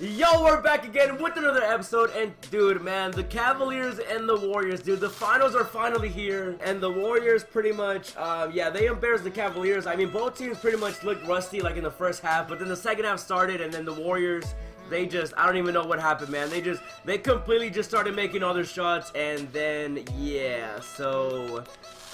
Yo, we're back again with another episode, and dude, man, the Cavaliers and the Warriors, dude, the finals are finally here, and the Warriors pretty much, uh, yeah, they embarrassed the Cavaliers. I mean, both teams pretty much looked rusty, like, in the first half, but then the second half started, and then the Warriors, they just, I don't even know what happened, man. They just, they completely just started making all their shots, and then, yeah, so...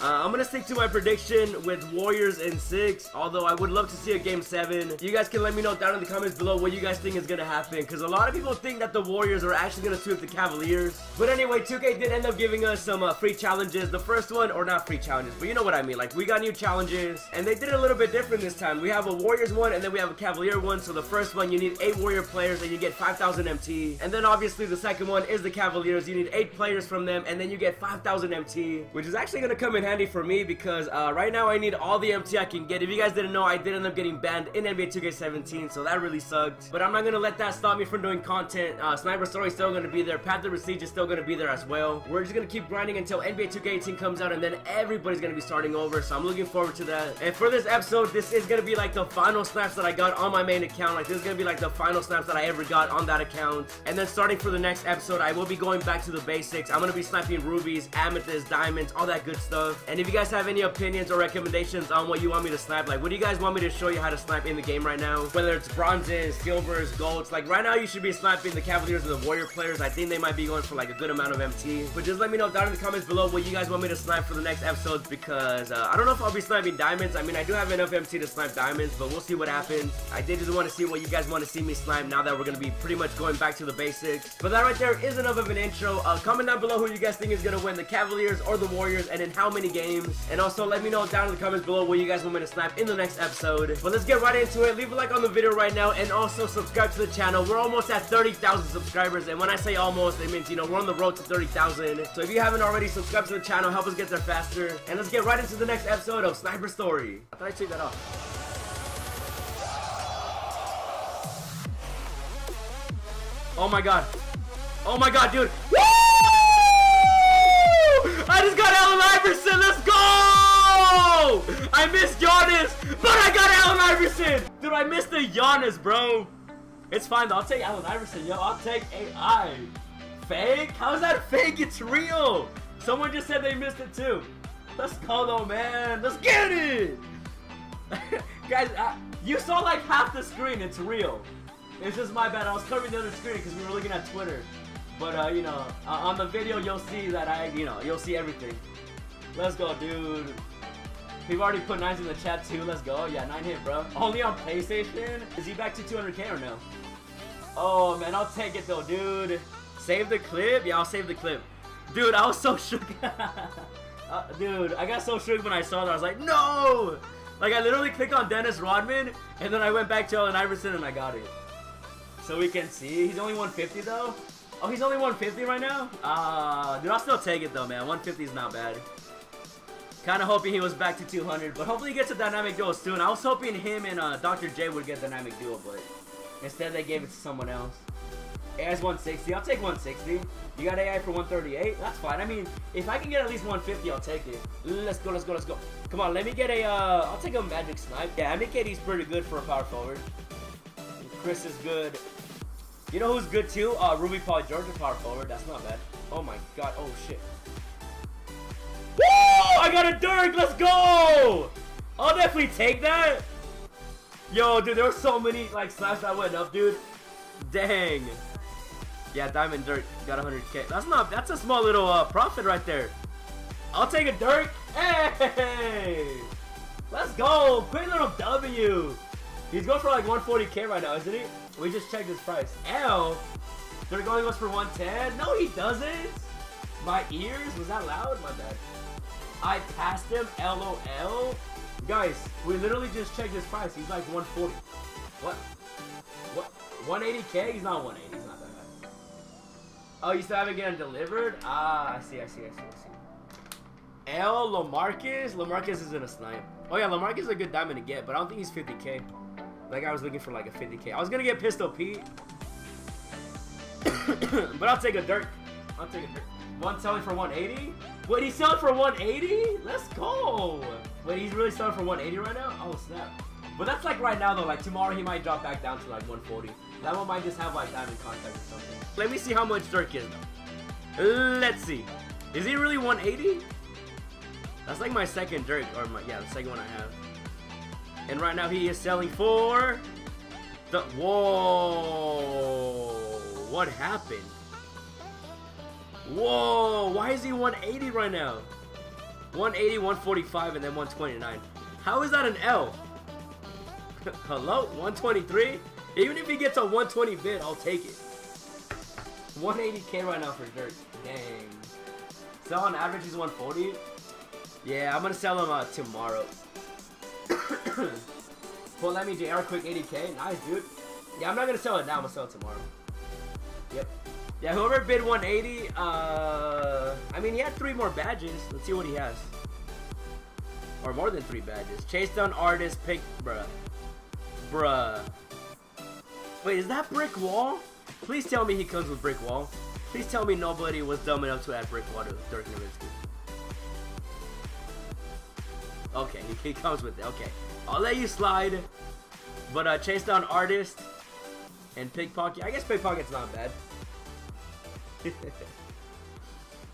Uh, I'm gonna stick to my prediction with Warriors in six. Although I would love to see a game seven. You guys can let me know down in the comments below what you guys think is gonna happen. Because a lot of people think that the Warriors are actually gonna sweep the Cavaliers. But anyway, 2K did end up giving us some uh, free challenges. The first one, or not free challenges, but you know what I mean. Like we got new challenges, and they did it a little bit different this time. We have a Warriors one, and then we have a Cavalier one. So the first one, you need eight Warrior players, and you get 5,000 MT. And then obviously the second one is the Cavaliers. You need eight players from them, and then you get 5,000 MT, which is actually gonna come in handy for me because uh, right now I need all the MT I can get. If you guys didn't know, I did end up getting banned in NBA 2K17, so that really sucked. But I'm not gonna let that stop me from doing content. Uh, Sniper Story is still gonna be there. Path to Prestige is still gonna be there as well. We're just gonna keep grinding until NBA 2K18 comes out, and then everybody's gonna be starting over. So I'm looking forward to that. And for this episode, this is gonna be like the final snaps that I got on my main account. Like this is gonna be like the final snaps that I ever got on that account. And then starting for the next episode, I will be going back to the basics. I'm gonna be sniping rubies, amethyst, diamonds, all that good stuff. And if you guys have any opinions or recommendations on what you want me to snipe. Like, what do you guys want me to show you how to snipe in the game right now? Whether it's bronzes, silvers, golds. Like, right now you should be sniping the Cavaliers and the Warrior players. I think they might be going for, like, a good amount of MT. But just let me know down in the comments below what you guys want me to snipe for the next episodes because uh, I don't know if I'll be sniping diamonds. I mean, I do have enough MT to snipe diamonds, but we'll see what happens. I did just want to see what you guys want to see me snipe now that we're going to be pretty much going back to the basics. But that right there is enough of an intro. Uh, comment down below who you guys think is going to win, the Cavaliers or the Warriors, and in how many games. And also let me know down in the comments below what you guys want me to snap in the next episode. But let's get right into it. Leave a like on the video right now and also subscribe to the channel. We're almost at 30,000 subscribers and when I say almost, it means, you know, we're on the road to 30,000. So if you haven't already, subscribe to the channel. Help us get there faster. And let's get right into the next episode of Sniper Story. I thought I took that off. Oh my god. Oh my god, dude. Woo! I just got Allen Iverson. Let's go! I missed Giannis, but I got Allen Iverson. Dude, I missed the Giannis, bro. It's fine, though. I'll take Allen Iverson, yo. I'll take AI. Fake? How's that fake? It's real. Someone just said they missed it, too. Let's go, though, man. Let's get it. Guys, uh, you saw like half the screen. It's real. It's just my bad. I was covering the other screen because we were looking at Twitter. But, uh, you know, uh, on the video, you'll see that I, you know, you'll see everything. Let's go, dude. We've already put nines in the chat, too. Let's go. Yeah, nine hit, bro. Only on PlayStation? Is he back to 200k or no? Oh, man, I'll take it, though, dude. Save the clip? Yeah, I'll save the clip. Dude, I was so shook. uh, dude, I got so shook when I saw that. I was like, no! Like, I literally clicked on Dennis Rodman, and then I went back to Allen Iverson, and I got it. So we can see. He's only 150, though. Oh, he's only 150 right now? Uh, dude, I'll still take it though, man. 150 is not bad. Kind of hoping he was back to 200, but hopefully he gets a dynamic duo soon. I was hoping him and uh, Dr. J would get dynamic duo, but instead they gave it to someone else. AI's 160. I'll take 160. You got AI for 138? That's fine. I mean, if I can get at least 150, I'll take it. Let's go, let's go, let's go. Come on, let me get a, uh, I'll take a magic snipe. Yeah, MKD's pretty good for a power forward. Chris is good. You know who's good too? Uh, Ruby Paul Georgia power forward. That's not bad. Oh my god. Oh shit. Woo! I got a Dirk. Let's go! I'll definitely take that. Yo, dude, there were so many like slaps that went up, dude. Dang. Yeah, Diamond Dirk got 100k. That's not. That's a small little uh, profit right there. I'll take a Dirk. Hey! Let's go. Quick little W. He's going for like 140k right now, isn't he? We just checked his price. L. They're going us for 110? No, he doesn't. My ears? Was that loud? My bad. I passed him. LOL. Guys, we literally just checked his price. He's like 140. What? What? 180k? He's not 180. He's not that bad. Oh, you still haven't gotten delivered? Ah, I see, I see, I see, I see. L. LaMarcus? LaMarcus isn't a snipe. Oh yeah, LaMarcus is a good diamond to get, but I don't think he's 50k. That guy was looking for like a 50k. I was gonna get Pistol Pete. but I'll take a Dirk. I'll take a Dirk. One selling for 180? Wait, he's selling for 180? Let's go. Wait, he's really selling for 180 right now? Oh, snap. But that's like right now though. Like tomorrow he might drop back down to like 140. That one might just have like diamond contact or something. Let me see how much Dirk is though. Let's see. Is he really 180? That's like my second Dirk, or my yeah, the second one I have. And right now he is selling for the whoa. What happened? Whoa, why is he 180 right now? 180, 145, and then 129. How is that an L? Hello? 123? Even if he gets a 120 bid, I'll take it. 180k right now for Dirk. Dang. So on average he's 140? Yeah, I'm gonna sell him uh, tomorrow. Well, let me JR quick 80k. Nice, dude. Yeah, I'm not gonna sell it now. I'm gonna sell it tomorrow. Yep. Yeah, whoever bid 180, uh, I mean, he had three more badges. Let's see what he has. Or more than three badges. Chase down artist, pick, bruh. Bruh. Wait, is that brick wall? Please tell me he comes with brick wall. Please tell me nobody was dumb enough to add brick wall to Dirk Nowitzki. Okay, he, he comes with it. Okay, I'll let you slide. But uh, chase down artist and pickpocket. I guess pickpocket's not bad.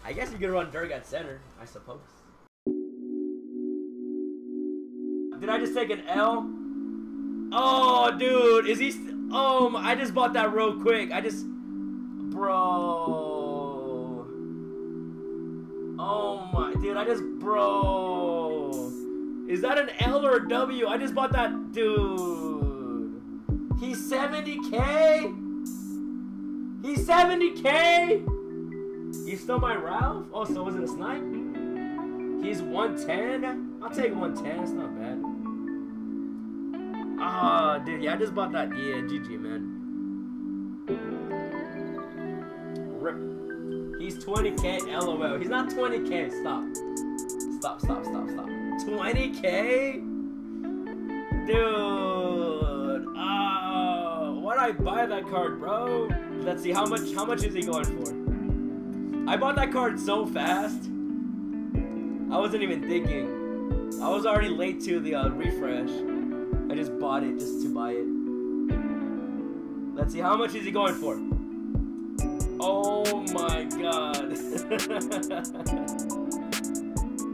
I guess you could run Dirk at center, I suppose. Did I just take an L? Oh, dude, is he? oh, I just bought that real quick. I just, bro. Oh my, dude, I just, bro. Is that an L or a W? I just bought that, dude. He's 70k. He's 70k. You stole my Ralph? Oh, so was it a snipe? He's 110. I'll take 110. It's not bad. Ah, oh, dude, yeah, I just bought that. Yeah, GG, man. Rip. He's 20k, lol. He's not 20k, stop. Stop, stop, stop, stop. 20k? Dude. Oh, why'd I buy that card, bro? Let's see, how much, how much is he going for? I bought that card so fast. I wasn't even thinking. I was already late to the uh, refresh. I just bought it just to buy it. Let's see, how much is he going for? Oh my god.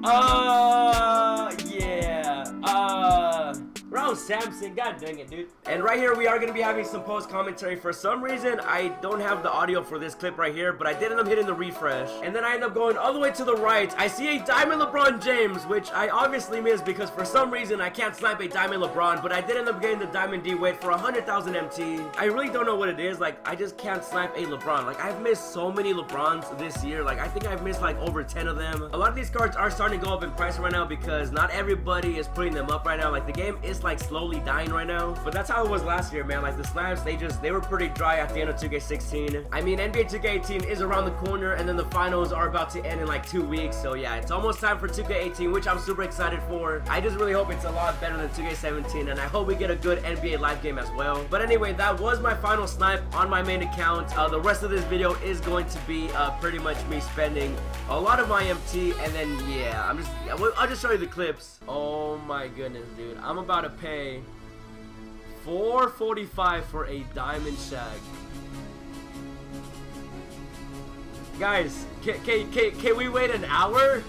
uh, yeah. Uh... Brown Samson, god dang it, dude. And right here, we are going to be having some post commentary. For some reason, I don't have the audio for this clip right here, but I did end up hitting the refresh. And then I end up going all the way to the right. I see a Diamond LeBron James, which I obviously missed because for some reason, I can't snipe a Diamond LeBron, but I did end up getting the Diamond D-Wade for 100,000 MT. I really don't know what it is. Like, I just can't snipe a LeBron. Like, I've missed so many LeBrons this year. Like, I think I've missed like over 10 of them. A lot of these cards are starting to go up in price right now because not everybody is putting them up right now. Like, the game is like slowly dying right now. But that's how it was last year, man. Like the snaps, they just they were pretty dry at the end of 2K16. I mean, NBA 2K18 is around the corner, and then the finals are about to end in like two weeks. So yeah, it's almost time for 2K18, which I'm super excited for. I just really hope it's a lot better than 2K17, and I hope we get a good NBA live game as well. But anyway, that was my final snipe on my main account. Uh, the rest of this video is going to be uh, pretty much me spending a lot of my MT, and then yeah, I'm just I'll just show you the clips. Oh my goodness, dude, I'm about to pay 445 for a diamond Shaq. Guys, can, can, can, can we wait an hour?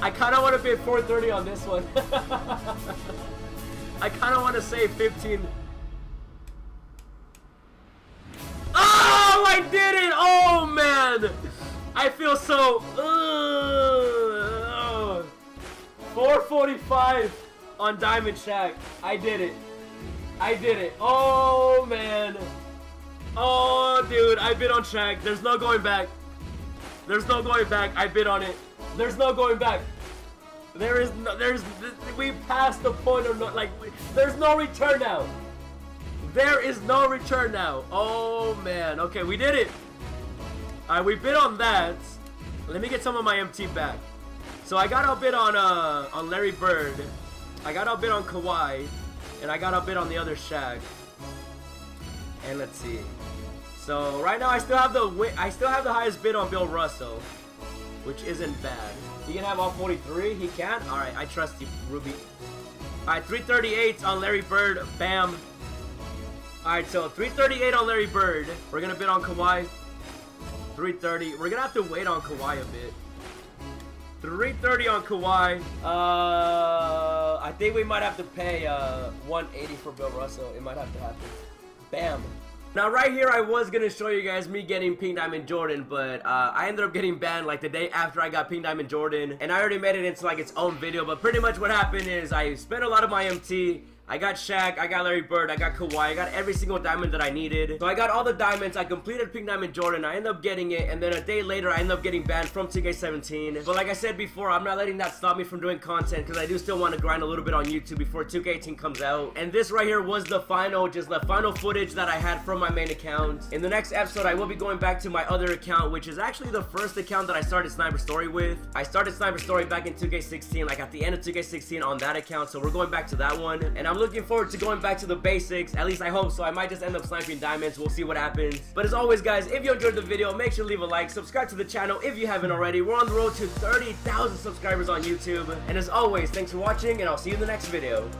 I kind of want to bid 430 on this one. I kind of want to save 15. Oh, I did it! Oh, man! I feel so... Uh, 445 on Diamond Shaq. I did it. I did it. Oh, man. Oh, dude. I bid on Shaq. There's no going back. There's no going back. I bid on it. There's no going back. There is no, there's, we passed the point of no, like, there's no return now. There is no return now. Oh, man. Okay, we did it. Alright, we bid on that. Let me get some of my MT back. So I got outbid on, uh, on Larry Bird. I got outbid on Kawhi, and I got outbid on the other Shaq. And let's see. So right now I still have the I still have the highest bid on Bill Russell, which isn't bad. He can have all 43. He can. All right, I trust you, Ruby. All right, 338 on Larry Bird. Bam. Alright, so 338 on Larry Bird. We're gonna bid on Kawhi. 330. We're gonna have to wait on Kawhi a bit. 330 on Kawhi. Uh, I think we might have to pay uh 180 for Bill Russell. It might have to happen. Bam. Now right here I was gonna show you guys me getting Pink Diamond Jordan but uh, I ended up getting banned like the day after I got Pink Diamond Jordan and I already made it into like its own video but pretty much what happened is I spent a lot of my MT I got Shaq, I got Larry Bird, I got Kawhi, I got every single diamond that I needed. So I got all the diamonds, I completed Pink Diamond Jordan, I ended up getting it, and then a day later I ended up getting banned from 2K17. But like I said before, I'm not letting that stop me from doing content, because I do still want to grind a little bit on YouTube before 2K18 comes out. And this right here was the final, just the final footage that I had from my main account. In the next episode, I will be going back to my other account, which is actually the first account that I started Sniper Story with. I started Sniper Story back in 2K16, like at the end of 2K16 on that account, so we're going back to that one. And I'm looking forward to going back to the basics. At least I hope so. I might just end up sniping diamonds. We'll see what happens. But as always, guys, if you enjoyed the video, make sure to leave a like. Subscribe to the channel if you haven't already. We're on the road to 30,000 subscribers on YouTube. And as always, thanks for watching, and I'll see you in the next video.